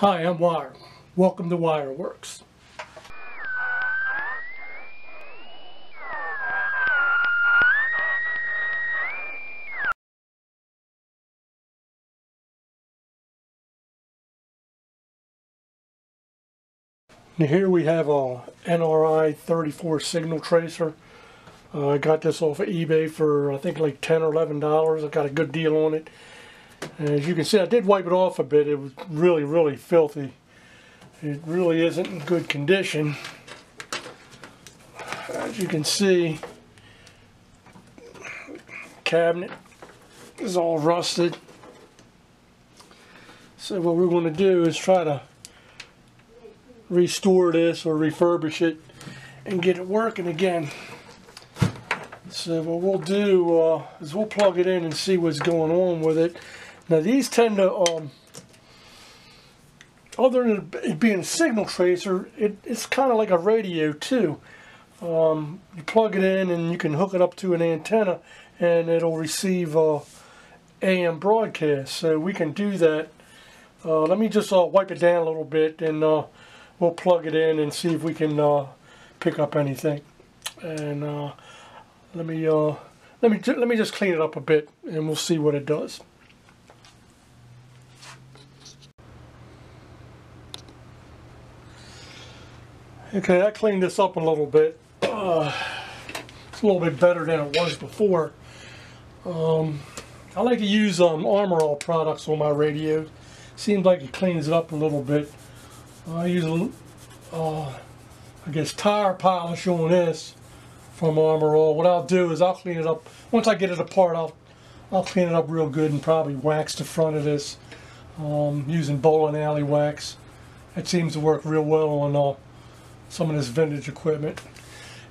Hi, I'm Wire. Welcome to Wireworks. Now here we have a NRI 34 signal tracer. Uh, I got this off of eBay for I think like 10 or 11 dollars. I got a good deal on it. And as you can see, I did wipe it off a bit. It was really, really filthy. It really isn't in good condition. As you can see, cabinet is all rusted. So what we're going to do is try to restore this or refurbish it and get it working again. So what we'll do uh, is we'll plug it in and see what's going on with it. Now these tend to, um, other than it being a signal tracer, it, it's kind of like a radio too. Um, you plug it in and you can hook it up to an antenna and it'll receive uh, AM broadcast. So we can do that. Uh, let me just uh, wipe it down a little bit and uh, we'll plug it in and see if we can uh, pick up anything. And let me let me let me just clean it up a bit and we'll see what it does. Okay, I cleaned this up a little bit. Uh, it's a little bit better than it was before. Um, I like to use um, Armor All products on my radio. Seems like it cleans it up a little bit. I use, a, uh, I guess, tire polish on this from Armor All. What I'll do is I'll clean it up. Once I get it apart, I'll, I'll clean it up real good and probably wax the front of this um, using bowling alley wax. It seems to work real well on uh, some of this vintage equipment.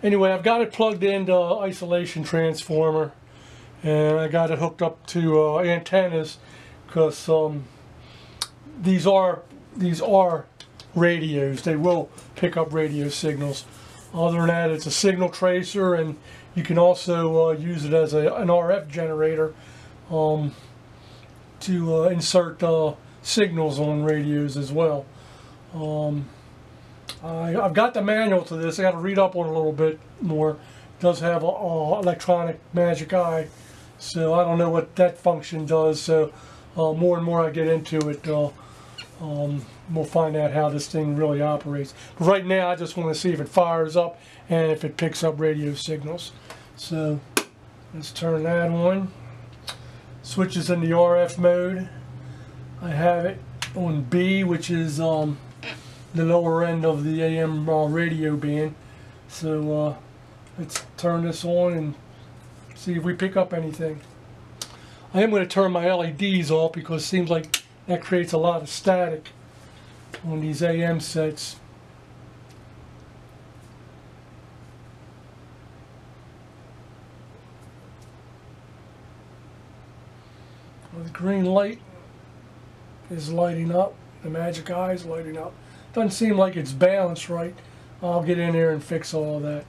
Anyway, I've got it plugged into isolation transformer and I got it hooked up to uh, antennas because um, these are these are radios. They will pick up radio signals. Other than that, it's a signal tracer and you can also uh, use it as a, an RF generator um, to uh, insert uh, signals on radios as well. Um, I, have got the manual to this. I got to read up on it a little bit more. It does have a, a electronic magic eye, so I don't know what that function does. So uh, more and more I get into it, uh, um, we'll find out how this thing really operates. But right now, I just want to see if it fires up and if it picks up radio signals. So let's turn that on. Switches in the RF mode. I have it on B, which is um, the lower end of the AM uh, radio band. So uh, let's turn this on and see if we pick up anything. I am going to turn my LEDs off because it seems like that creates a lot of static on these AM sets. Well, the green light is lighting up. The magic eye is lighting up. Doesn't seem like it's balanced right. I'll get in there and fix all of that.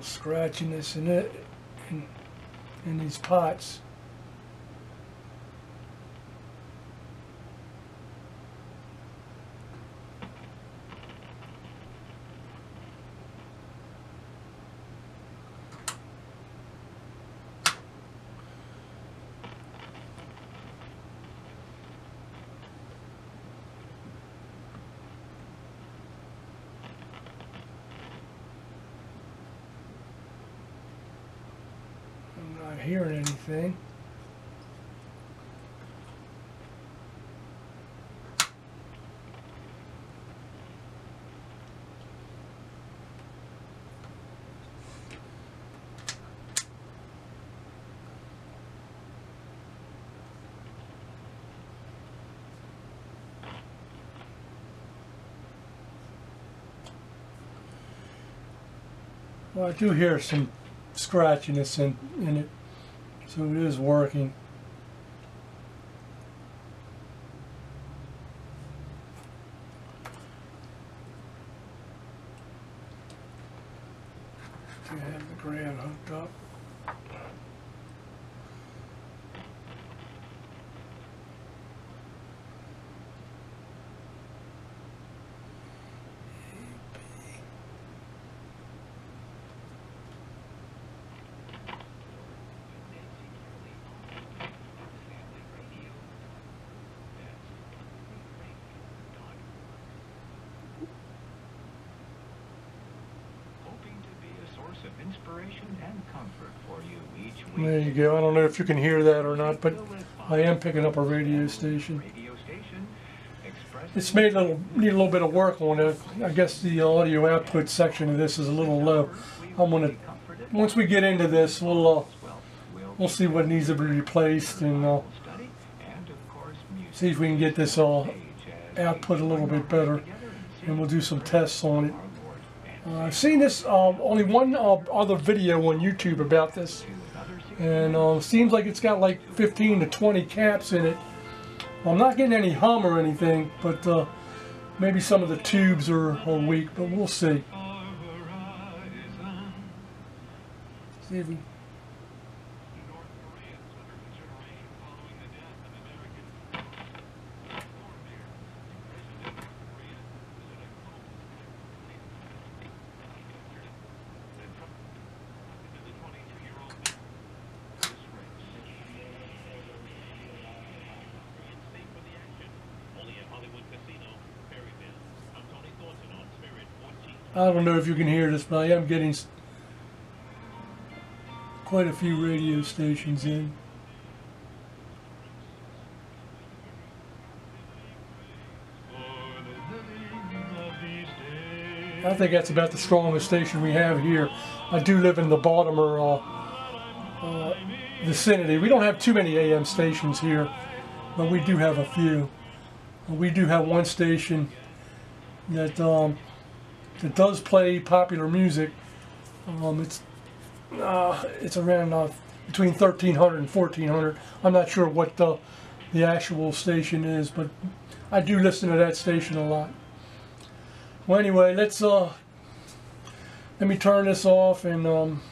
little scratchiness in it, in, in these pots. not hearing anything. Well, I do hear some scratchiness in, in it. So it is working. I have the ground hooked up. Inspiration and comfort for you each week. There you go. I don't know if you can hear that or not, but I am picking up a radio station. Radio station expresses It's made a little need a little bit of work on it. I guess the audio output section of this is a little low. I'm gonna once we get into this, we'll uh, we'll see what needs to be replaced and uh, study and of course see if we can get this all output a little bit better, and we'll do some tests on it. Uh, I've seen this uh, only one uh, other video on YouTube about this, and uh, seems like it's got like 15 to 20 caps in it. I'm not getting any hum or anything, but uh, maybe some of the tubes are, are weak, but we'll see. See if we Only at Hollywood Casino, Perryville. I'm Tony Thornton on Spirit 14. I don't know if you can hear this, but I am getting quite a few radio stations in. I think that's about the strongest station we have here. I do live in the Baltimore uh, uh, vicinity. We don't have too many AM stations here, but we do have a few. We do have one station that um, that does play popular music. Um, it's uh, it's around uh, between 1300 and 1400. I'm not sure what the, the actual station is, but I do listen to that station a lot. Well, anyway, let's uh, let me turn this off and um,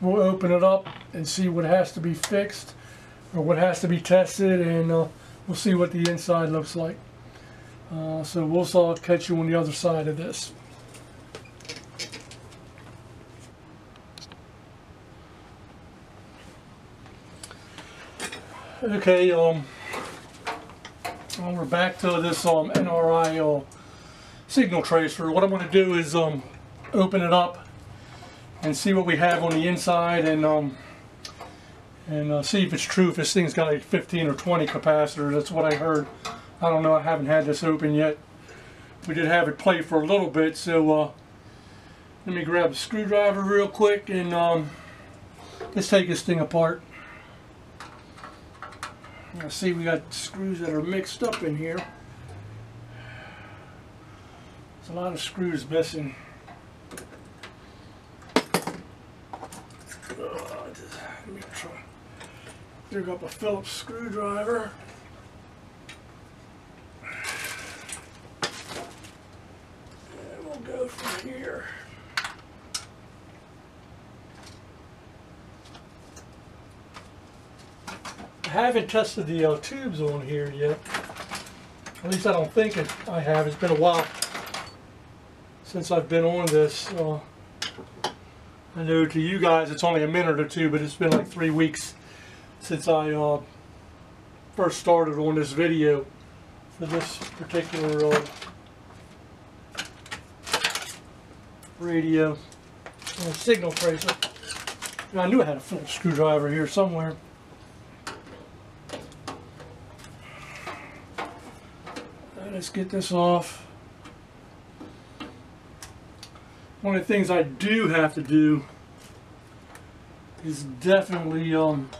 we'll open it up and see what has to be fixed or what has to be tested, and uh, we'll see what the inside looks like. Uh, so we'll uh, catch you on the other side of this. Okay, um, well, we're back to this um, NRI uh, signal tracer. What I'm going to do is um, open it up and see what we have on the inside and um, and uh, see if it's true if this thing's got like 15 or 20 capacitors. That's what I heard. I don't know. I haven't had this open yet. We did have it play for a little bit, so uh, let me grab a screwdriver real quick and um, let's take this thing apart. I see we got screws that are mixed up in here. There's a lot of screws missing. Let me try. Dig up a Phillips screwdriver. And we'll go from here. Haven't tested the uh, tubes on here yet. At least I don't think it, I have. It's been a while since I've been on this. Uh, I know to you guys it's only a minute or two, but it's been like three weeks since I uh, first started on this video for this particular uh, radio uh, signal tracer. I knew I had a Phillips screwdriver here somewhere. Let's get this off. One of the things I do have to do is definitely um,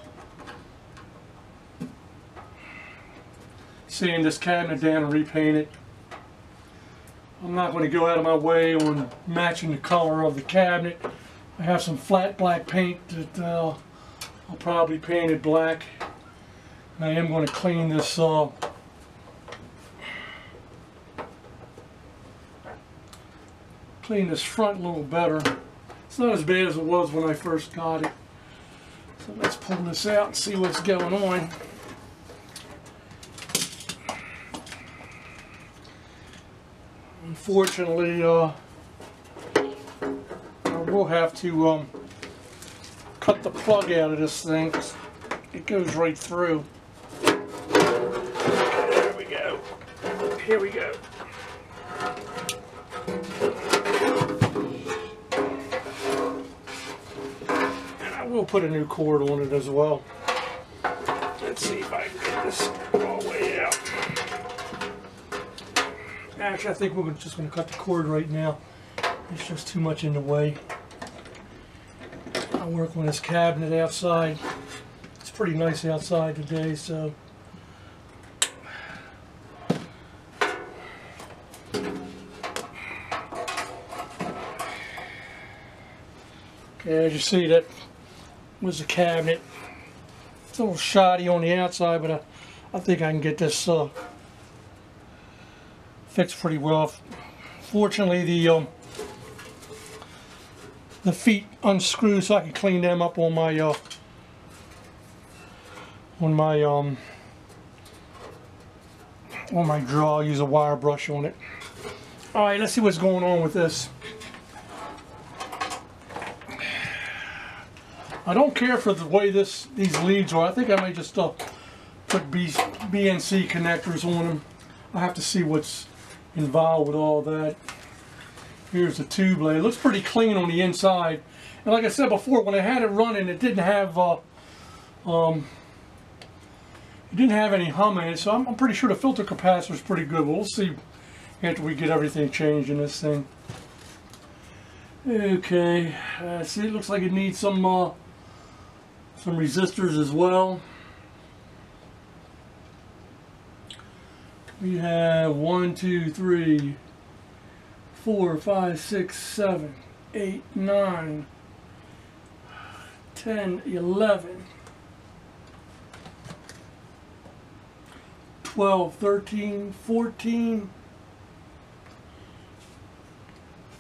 sand this cabinet down and repaint it. I'm not going to go out of my way on matching the color of the cabinet. I have some flat black paint that uh, I'll probably paint it black. And I am going to clean this uh, clean this front a little better. It's not as bad as it was when I first got it. So let's pull this out and see what's going on. Unfortunately, uh, I will have to um, cut the plug out of this thing it goes right through. There we go. Here we go. We'll put a new cord on it as well. Let's see if I can get this all the way out. Actually, I think we're just going to cut the cord right now. It's just too much in the way. I work on this cabinet outside. It's pretty nice outside today, so. Okay, as you see, that was the cabinet. It's a little shoddy on the outside, but I, I think I can get this uh, fixed pretty well. Fortunately, the um, the feet unscrew so I can clean them up on my uh, on my um on my draw. Use a wire brush on it. All right, let's see what's going on with this. I don't care for the way this these leads are. I think I may just uh, put B, BNC connectors on them. I have to see what's involved with all that. Here's the tube blade. It looks pretty clean on the inside. And like I said before, when I had it running, it didn't have uh, um, it didn't have any hum in it. So I'm, I'm pretty sure the filter capacitor is pretty good. We'll see after we get everything changed in this thing. Okay, uh, see, it looks like it needs some uh, some resistors as well. We have one, two, three, four, five, six, seven, eight, nine, ten, eleven, twelve, thirteen, fourteen,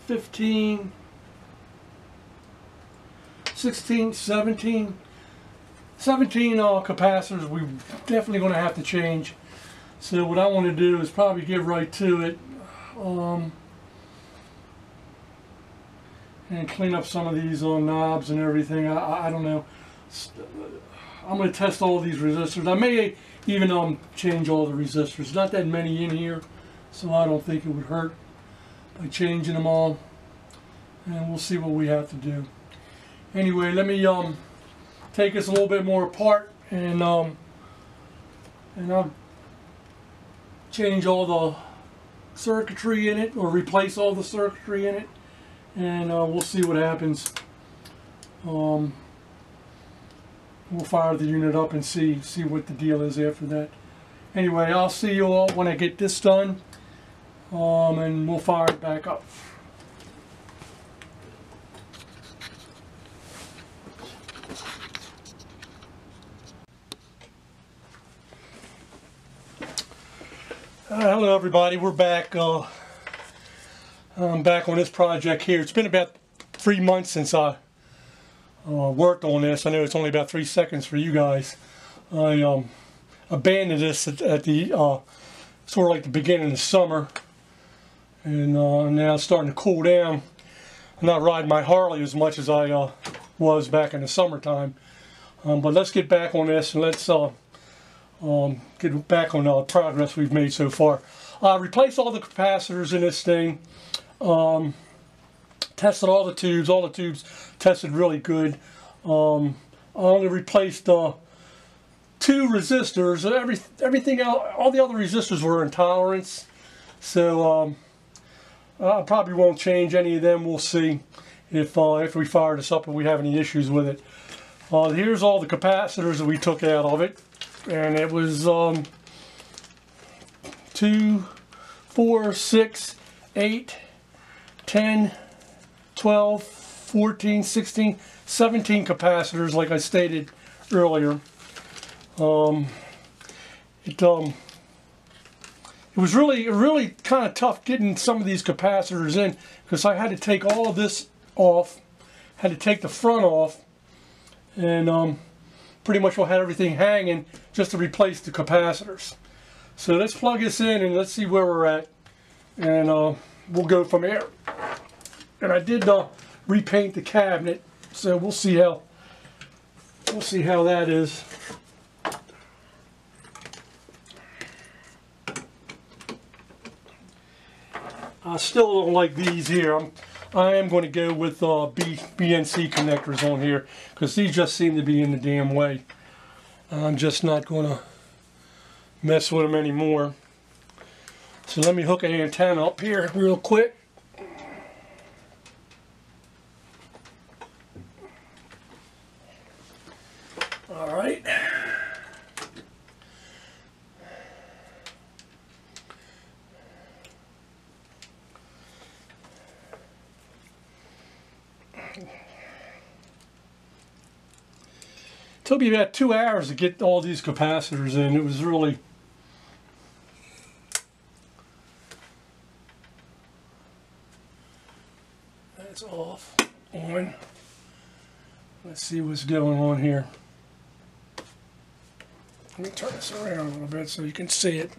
fifteen, sixteen, seventeen. 17 uh, capacitors we're definitely going to have to change. So what I want to do is probably get right to it um, and clean up some of these uh, knobs and everything. I, I- don't know. I'm going to test all these resistors. I may even um, change all the resistors. Not that many in here, so I don't think it would hurt by changing them all. And we'll see what we have to do. Anyway, let me um, take this a little bit more apart and um, and I'll change all the circuitry in it or replace all the circuitry in it and uh, we'll see what happens. Um, we'll fire the unit up and see see what the deal is after that. Anyway I'll see you all when I get this done um, and we'll fire it back up Uh, hello everybody, we're back. Uh, I'm back on this project here. It's been about three months since I uh, worked on this. I know it's only about three seconds for you guys. I um, abandoned this at, at the uh, sort of like the beginning of summer, and uh, now it's starting to cool down. I'm not riding my Harley as much as I uh, was back in the summertime. Um, but let's get back on this and let's um, get back on the progress we've made so far. I replaced all the capacitors in this thing. Um, tested all the tubes. All the tubes tested really good. Um, I only replaced uh, two resistors. Every everything else, all the other resistors were intolerance. So um, I probably won't change any of them. We'll see if uh, if we fire this up and we have any issues with it. Uh, here's all the capacitors that we took out of it and it was um, two, four, six, eight, 10, 12, 14, 16, 17 capacitors, like I stated earlier. Um, it, um, it was really, really kind of tough getting some of these capacitors in because I had to take all of this off, had to take the front off, and um, pretty much we'll have everything hanging just to replace the capacitors. So let's plug this in and let's see where we're at. And uh, we'll go from there. And I did uh, repaint the cabinet, so we'll see how we'll see how that is. I still don't like these here. I'm I am going to go with uh, B, BNC connectors on here because these just seem to be in the damn way. I'm just not going to mess with them anymore. So let me hook an antenna up here real quick. All right. Took me about two hours to get all these capacitors in. It was really that's off on. Let's see what's going on here. Let me turn this around a little bit so you can see it.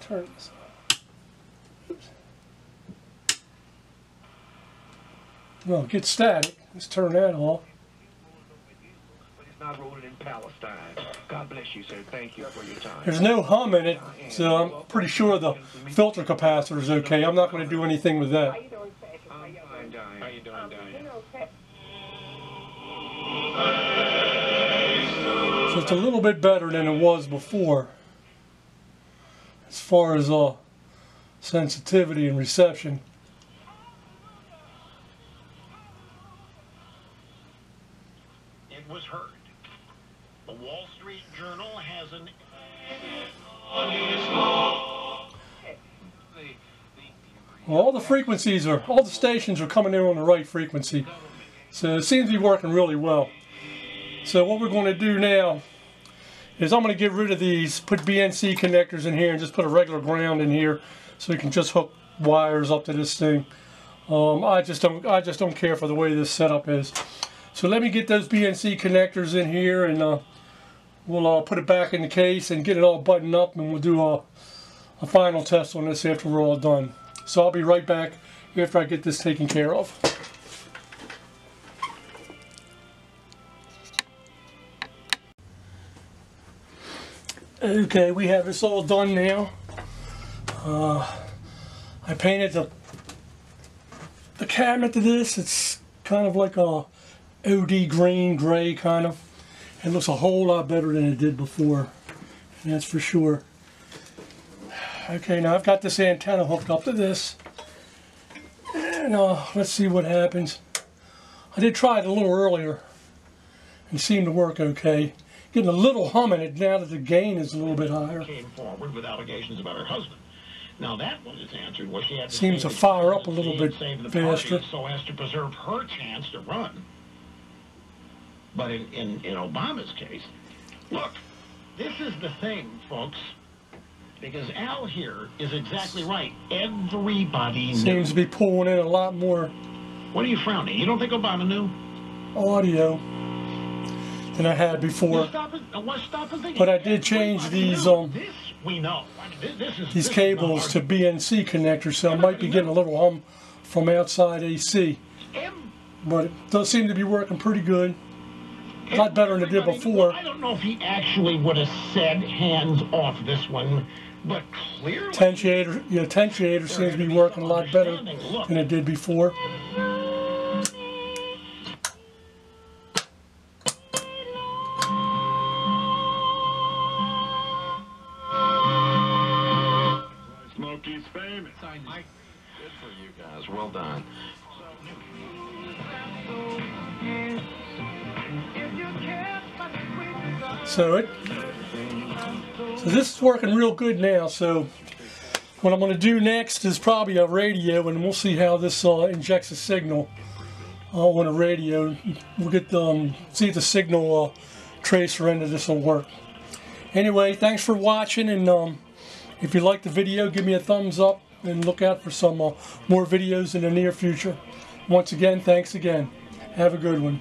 Turn this. Oops. Well, it gets static. Let's turn that off. God bless you, sir. Thank you for your time. There's no hum in it, so I'm pretty sure the filter capacitor is okay. I'm not going to do anything with that. I'm? So it's a little bit better than it was before as far as uh, sensitivity and reception. Was heard. The Wall Street Journal has an. All the frequencies are, all the stations are coming in on the right frequency. So it seems to be working really well. So what we're going to do now is I'm going to get rid of these, put BNC connectors in here and just put a regular ground in here so we can just hook wires up to this thing. Um, I just don't I just don't care for the way this setup is. So let me get those BNC connectors in here and uh, we'll uh, put it back in the case and get it all buttoned up and we'll do a, a final test on this after we're all done. So I'll be right back after I get this taken care of. Okay, we have this all done now. Uh, I painted the the cabinet to this. It's kind of like a OD green, gray kind of. It looks a whole lot better than it did before, and that's for sure. Okay, now I've got this antenna hooked up to this. And uh, let's see what happens. I did try it a little earlier and seemed to work okay. Getting a little hum in it now that the gain is a little bit higher. came forward with allegations about her husband. Now that one is answered where she had to Seems to fire up a little bit the faster. so as to preserve her chance to run. But in, in, in Obama's case, look, this is the thing, folks. Because Al here is exactly right. Everybody knew. Seems to be pulling in a lot more What are you frowning? You don't think Obama knew? audio than I had before. stop uh, stop and. But I did change these, um, This we know. I mean, this, this is These cables to BNC connectors, so I might be getting a little hum from outside AC. But it does seem to be working pretty good. A lot better than it did before. I don't know if he actually would have said hands off this one, but clearly. Tensionator, yeah, tensionator seems to be working a lot better than it did before. So it, so this is working real good now. So what I'm going to do next is probably a radio, and we'll see how this uh, injects a signal uh, on a radio. We'll get the, um, see if the signal uh, tracer of this will work. Anyway, thanks for watching, and um, if you like the video, give me a thumbs up, and look out for some uh, more videos in the near future. Once again, thanks again. Have a good one.